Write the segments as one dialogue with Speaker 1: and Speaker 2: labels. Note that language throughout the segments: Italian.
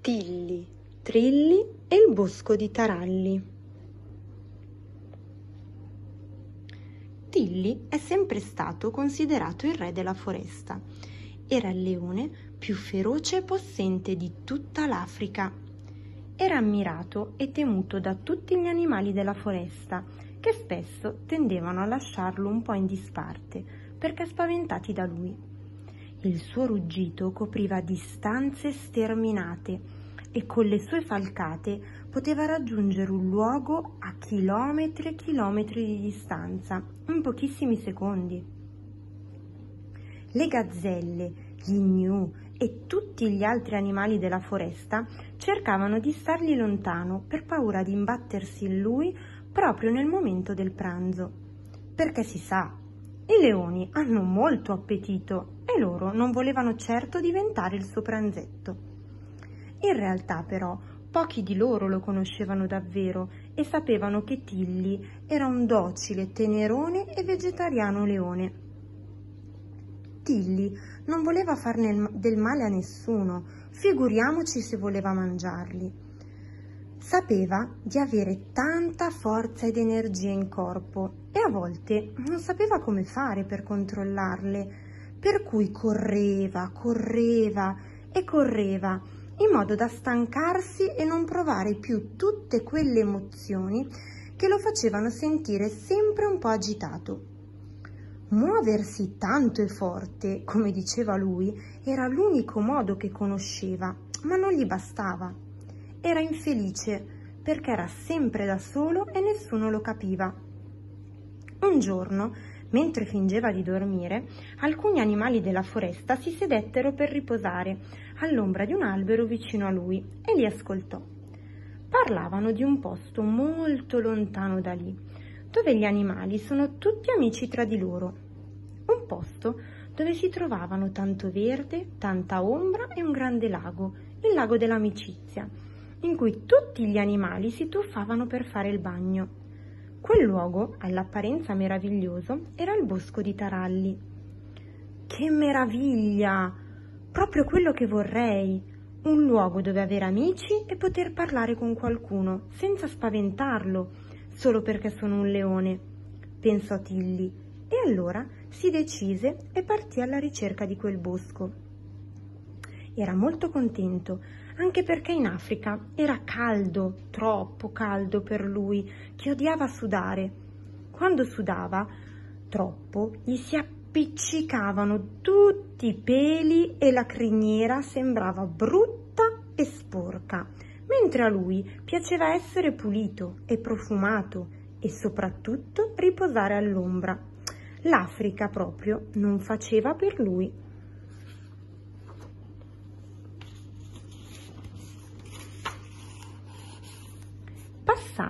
Speaker 1: Tilli, Trilli e il bosco di Taralli. Tilli è sempre stato considerato il re della foresta. Era il leone più feroce e possente di tutta l'Africa. Era ammirato e temuto da tutti gli animali della foresta, che spesso tendevano a lasciarlo un po' in disparte, perché spaventati da lui. Il suo ruggito copriva distanze sterminate e con le sue falcate poteva raggiungere un luogo a chilometri e chilometri di distanza in pochissimi secondi. Le gazzelle, gli gnu e tutti gli altri animali della foresta cercavano di stargli lontano per paura di imbattersi in lui proprio nel momento del pranzo. Perché si sa, i leoni hanno molto appetito e loro non volevano certo diventare il suo pranzetto. In realtà però pochi di loro lo conoscevano davvero e sapevano che Tilly era un docile, tenerone e vegetariano leone. Tilly non voleva farne del male a nessuno, figuriamoci se voleva mangiarli. Sapeva di avere tanta forza ed energia in corpo e a volte non sapeva come fare per controllarle, per cui correva, correva e correva in modo da stancarsi e non provare più tutte quelle emozioni che lo facevano sentire sempre un po' agitato. Muoversi tanto e forte, come diceva lui, era l'unico modo che conosceva, ma non gli bastava. Era infelice perché era sempre da solo e nessuno lo capiva. Un giorno Mentre fingeva di dormire, alcuni animali della foresta si sedettero per riposare all'ombra di un albero vicino a lui e li ascoltò. Parlavano di un posto molto lontano da lì, dove gli animali sono tutti amici tra di loro. Un posto dove si trovavano tanto verde, tanta ombra e un grande lago, il lago dell'amicizia, in cui tutti gli animali si tuffavano per fare il bagno. Quel luogo, all'apparenza meraviglioso, era il bosco di Taralli. Che meraviglia! Proprio quello che vorrei! Un luogo dove avere amici e poter parlare con qualcuno, senza spaventarlo, solo perché sono un leone, pensò Tilly, e allora si decise e partì alla ricerca di quel bosco. Era molto contento, anche perché in Africa era caldo, troppo caldo per lui, che odiava sudare. Quando sudava troppo, gli si appiccicavano tutti i peli e la criniera sembrava brutta e sporca, mentre a lui piaceva essere pulito e profumato e soprattutto riposare all'ombra. L'Africa proprio non faceva per lui.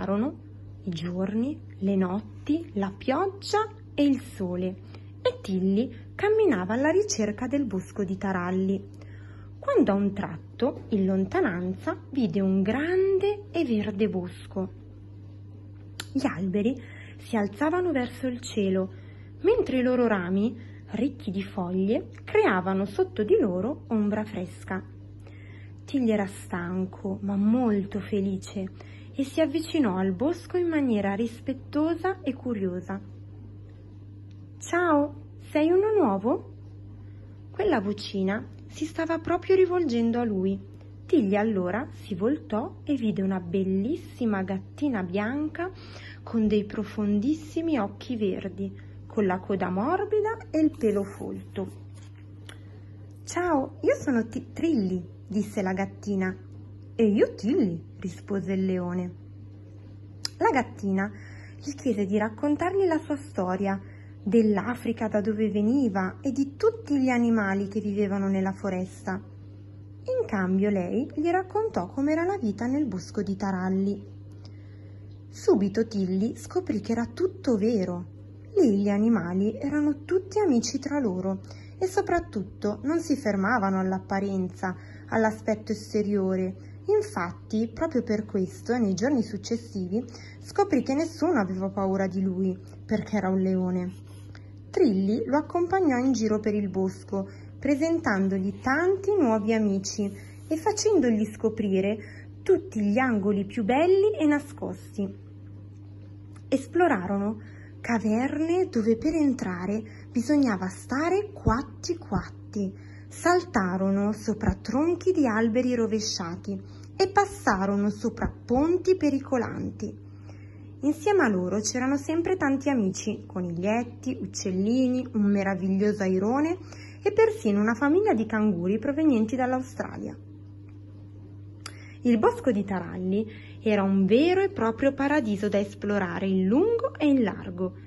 Speaker 1: Passarono i giorni, le notti, la pioggia e il sole e Tilly camminava alla ricerca del bosco di taralli, quando a un tratto, in lontananza, vide un grande e verde bosco. Gli alberi si alzavano verso il cielo, mentre i loro rami, ricchi di foglie, creavano sotto di loro ombra fresca. Tilly era stanco, ma molto felice e si avvicinò al bosco in maniera rispettosa e curiosa. Ciao, sei uno nuovo? Quella vocina si stava proprio rivolgendo a lui. Tigli allora si voltò e vide una bellissima gattina bianca con dei profondissimi occhi verdi, con la coda morbida e il pelo folto. Ciao, io sono T- Trilli, disse la gattina. E io Tilly, rispose il leone. La gattina gli chiese di raccontargli la sua storia, dell'Africa da dove veniva e di tutti gli animali che vivevano nella foresta. In cambio lei gli raccontò com'era la vita nel bosco di Taralli. Subito Tilly scoprì che era tutto vero. Lì gli animali erano tutti amici tra loro e soprattutto non si fermavano all'apparenza, all'aspetto esteriore, Infatti, proprio per questo, nei giorni successivi, scoprì che nessuno aveva paura di lui, perché era un leone. Trilli lo accompagnò in giro per il bosco, presentandogli tanti nuovi amici e facendogli scoprire tutti gli angoli più belli e nascosti. Esplorarono caverne dove per entrare bisognava stare quatti quatti, saltarono sopra tronchi di alberi rovesciati e passarono sopra ponti pericolanti. Insieme a loro c'erano sempre tanti amici, coniglietti, uccellini, un meraviglioso airone e persino una famiglia di canguri provenienti dall'Australia. Il bosco di Taralli era un vero e proprio paradiso da esplorare in lungo e in largo